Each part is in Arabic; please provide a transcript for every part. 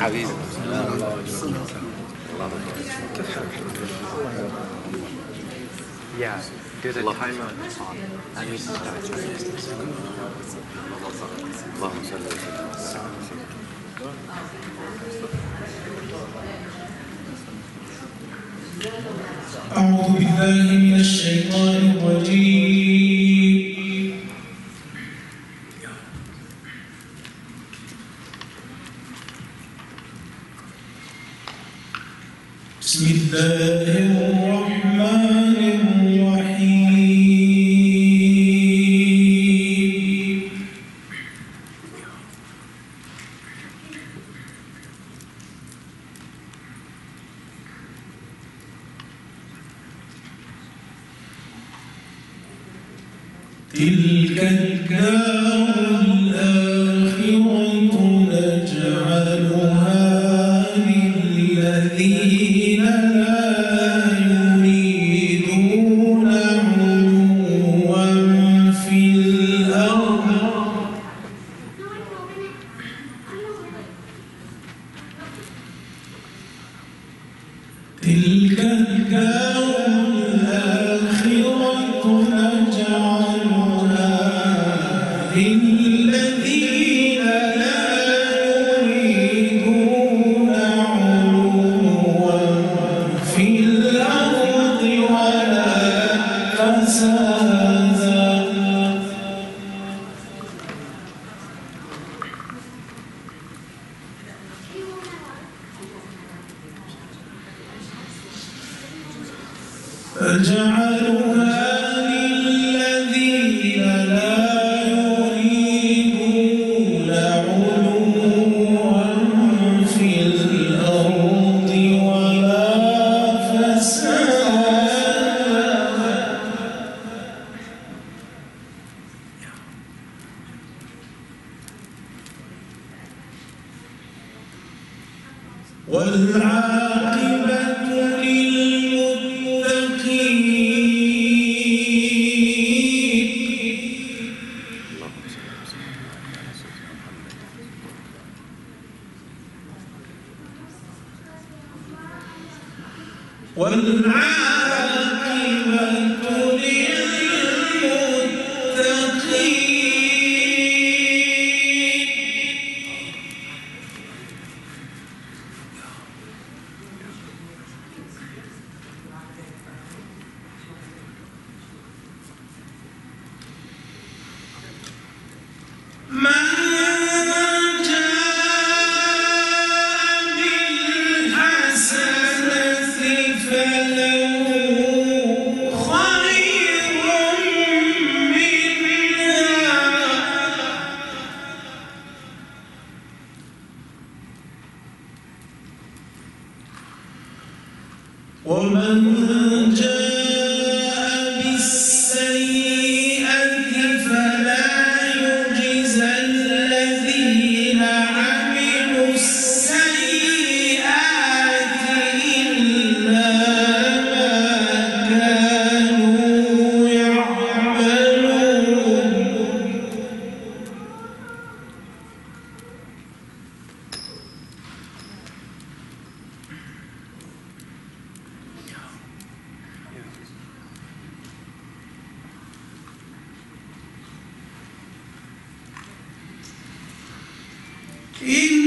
حبيبي Yeah, good. اللهم صل وسلم أعوذ بالله من الشيطان الرجيم بسم الله الرحمن الرحيم. تلك الدار والعاقبة للمتقين. E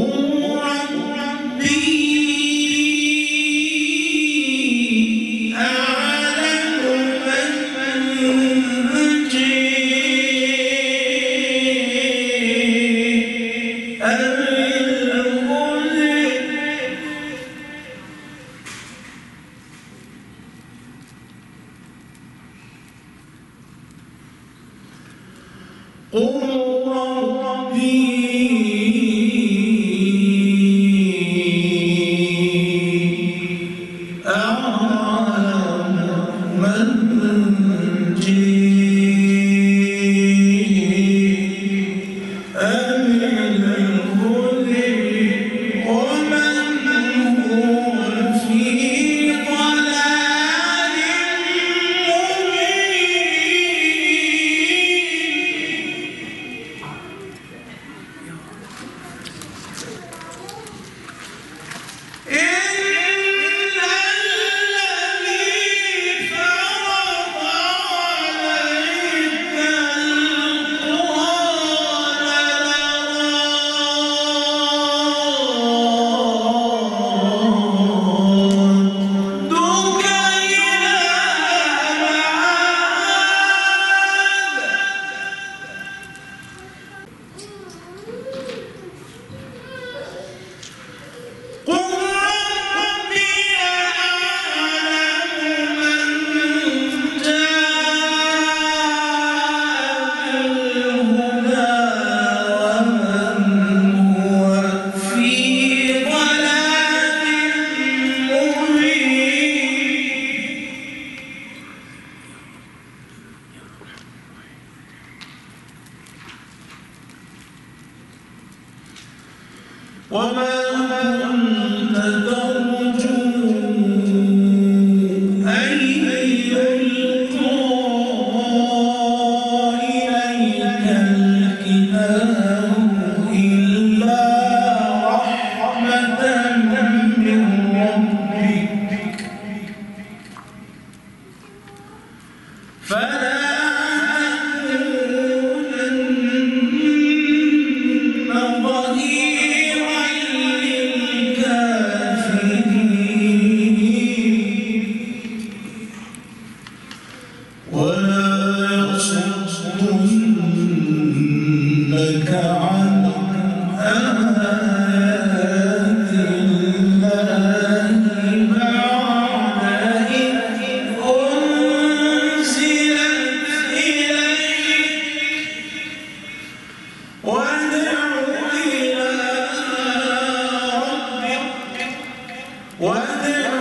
um Yeah. One, two,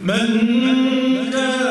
من كان